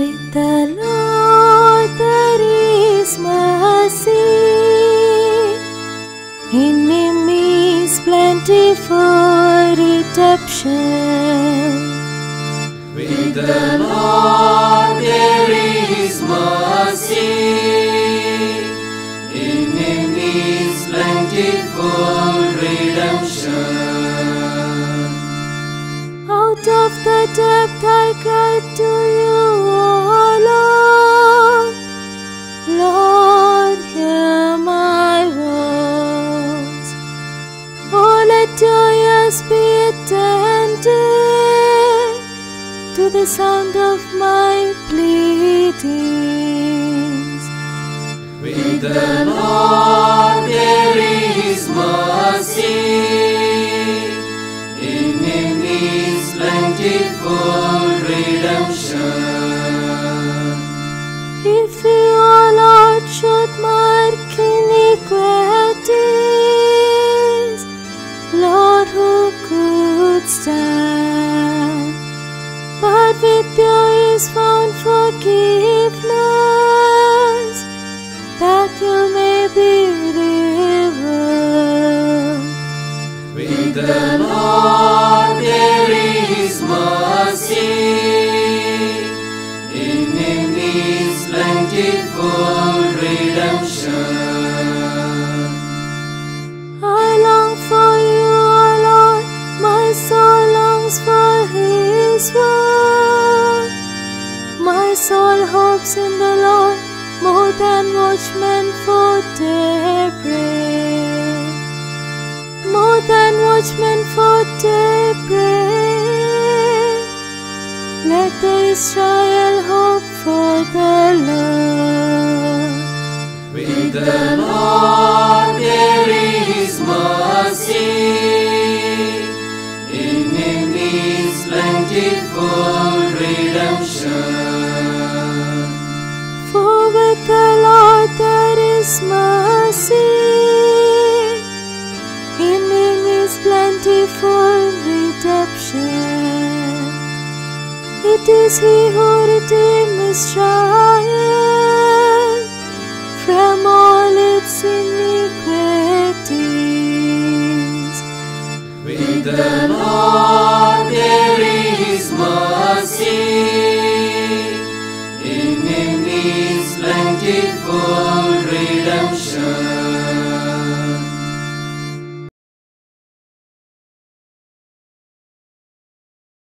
Lord, there is mercy. In Him is plenty for redemption. With the Lord there is mercy. In Him is plentiful redemption. Out of the depth the sound of my pleadings. With the Lord there is mercy. In Him is plentiful redemption. The Lord there is mercy. In Him is plentiful redemption. I long for you, Lord, my soul longs for His word. My soul hopes in the Lord more than watchmen for daybreak. Watchmen for daybreak. Let the Israel hope for the Lord. With the Lord there is mercy. In Him is plentiful redemption. For with the Lord there is mercy, is He who redeemed Israel from all its iniquities. With the Lord there is mercy. In Him is plentiful.